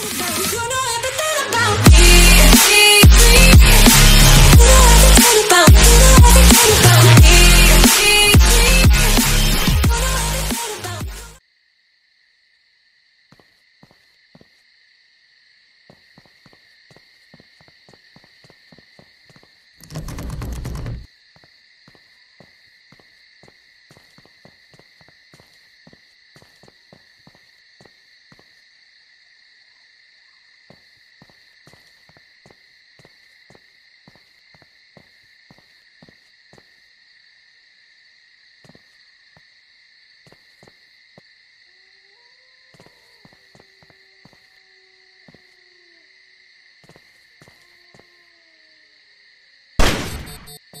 Yo no The